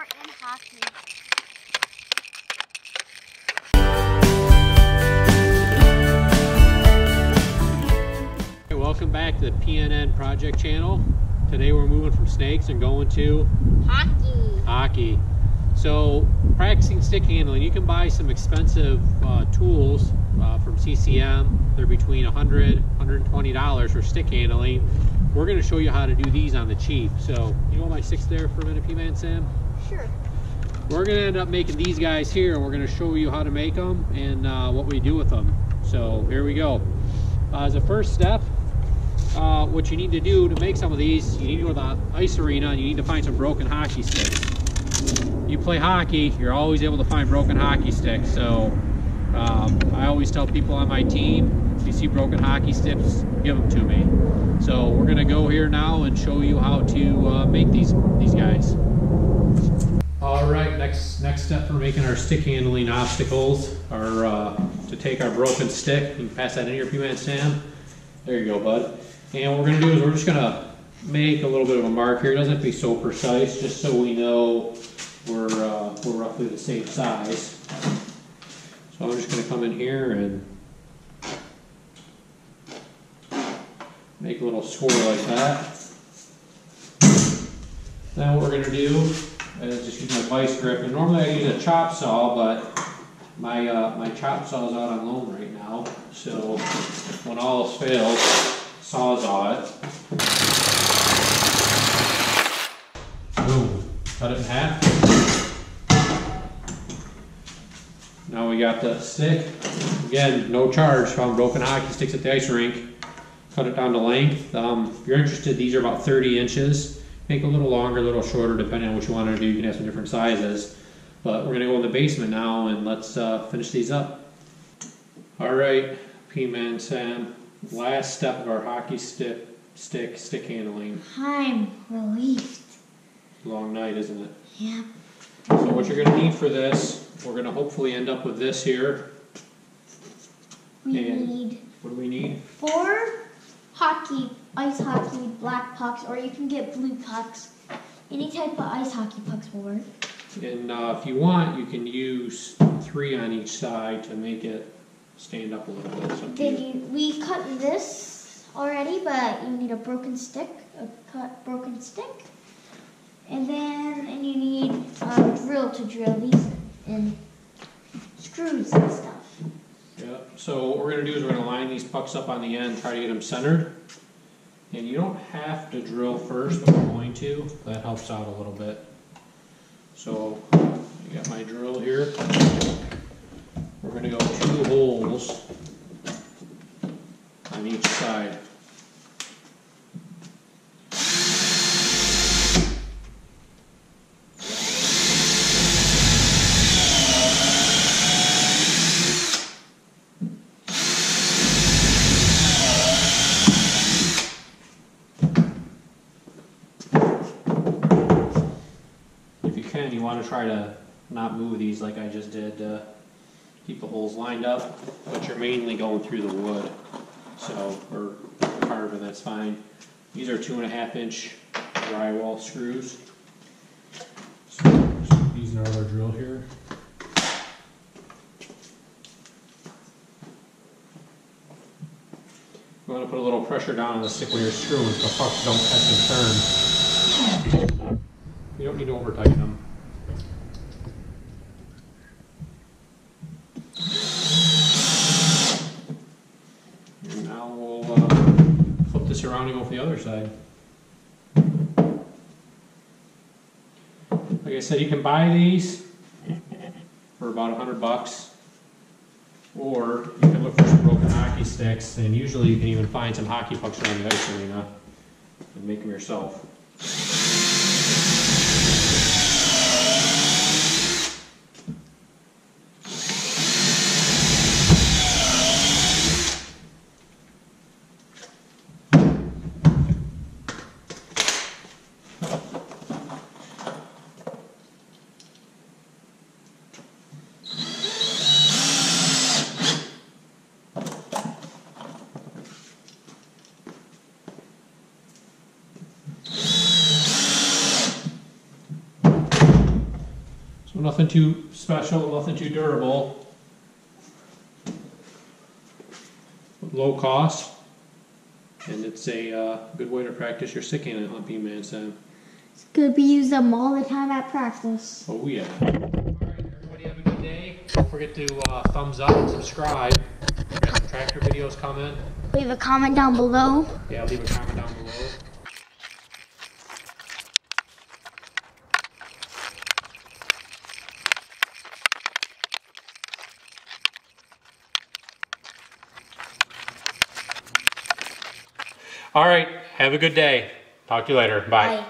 sport in hockey. Hey, welcome back to the P&N Project Channel. Today we're moving from snakes and going to Hockey. hockey. So practicing stick handling, you can buy some expensive uh, tools uh, from CCM. They're between 100 $120 for stick handling. We're going to show you how to do these on the cheap. So you want my sticks there for a minute, P-Man Sam? Sure. We're going to end up making these guys here. We're going to show you how to make them and uh, what we do with them. So here we go. Uh, as a first step, uh, what you need to do to make some of these, you need to go to the ice arena and you need to find some broken hockey sticks. You play hockey, you're always able to find broken hockey sticks. So um, I always tell people on my team, if you see broken hockey sticks, give them to me. So we're gonna go here now and show you how to uh, make these these guys. Next step for making our stick handling obstacles are uh, to take our broken stick. You can pass that in your P-Man Sam. There you go, bud. And what we're gonna do is we're just gonna make a little bit of a mark here. It doesn't have to be so precise, just so we know we're, uh, we're roughly the same size. So I'm just gonna come in here and make a little score like that. Now what we're gonna do is just use my vice grip, and normally I use a chop saw, but my, uh, my chop saw is out on loan right now, so when all else fails, sawzall it. Boom, cut it in half. Now we got the stick, again, no charge, found broken hockey sticks at the ice rink. Cut it down to length, um, if you're interested, these are about thirty inches. Make a little longer, a little shorter, depending on what you wanna do, you can have some different sizes. But we're gonna go in the basement now and let's, uh, finish these up. All right, P-Man Sam, last step of our hockey stick, stick, stick handling. I'm relieved. Long night, isn't it? Yeah. So what you're gonna need for this, we're gonna hopefully end up with this here. We And- need What do we need? four hockey, ice hockey, black pucks, or you can get blue pucks. Any type of ice hockey pucks will work. And uh, if you want, you can use three on each side to make it stand up a little bit. To Then you. we cut this already, but you need a broken stick, a cut broken stick, and then and you need a drill to drill these and screws and stuff. Yeah, so what we're gonna do is we're gonna line these pucks up on the end, try to get them centered. And you don't have to drill first, but we're going to, that helps out a little bit. So, I got my drill here. We're gonna go two holes on each side. If you wanna try to not move these like I just did, to keep the holes lined up, but you're mainly going through the wood. So, or carbon, that's fine. These are two and a half inch drywall screws. So, just using our drill here. You wanna put a little pressure down on the stick when you're screwing, so the pucks don't catch and turn. You don't need to over tighten them. And now we'll uh, go for the other side. Like I said, you can buy these for about a hundred bucks. Or you can look for some broken hockey sticks, and usually you can even find some hockey pucks around the ice arena and make them yourself. Nothing too special, nothing too durable. Low cost. And it's a uh, good way to practice your sick sticking on beam handstand. It's good to be used them all the time at practice. Oh yeah. Alright, everybody have a good day. Don't forget to uh, thumbs up and subscribe. Got some tractor videos coming. Leave a comment down below. Yeah, leave a comment down below. All right, have a good day. Talk to you later. Bye. Bye.